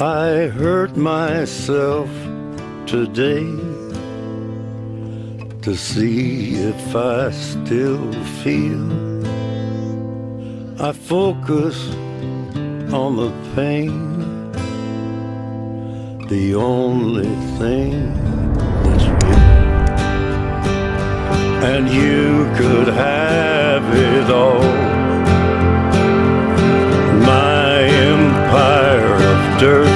I hurt myself today to see if I still feel. I focus on the pain, the only thing that's real. And you could have it all. My empire of dirt.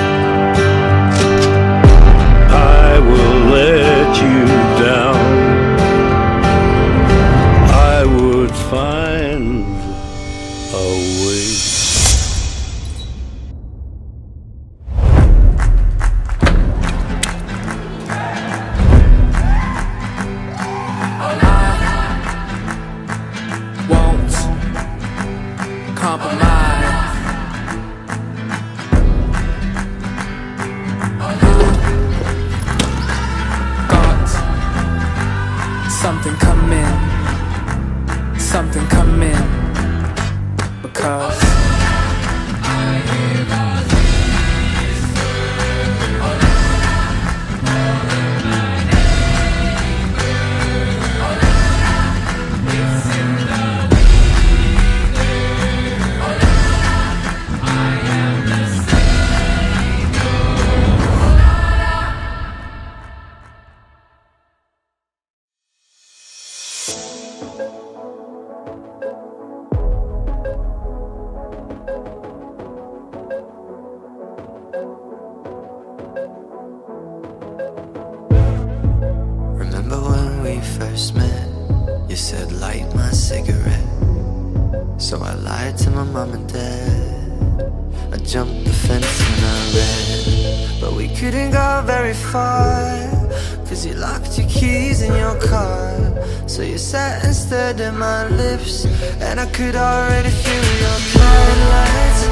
Something coming, because. First met? You said light my cigarette. So I lied to my mom and dad. I jumped the fence and I ran. But we couldn't go very far. Cause you locked your keys in your car. So you sat and stared at my lips. And I could already feel your red lights